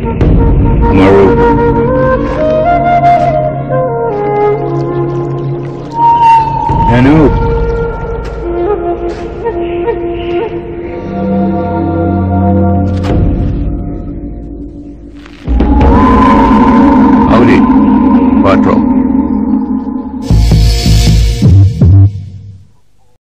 Maru. Anu.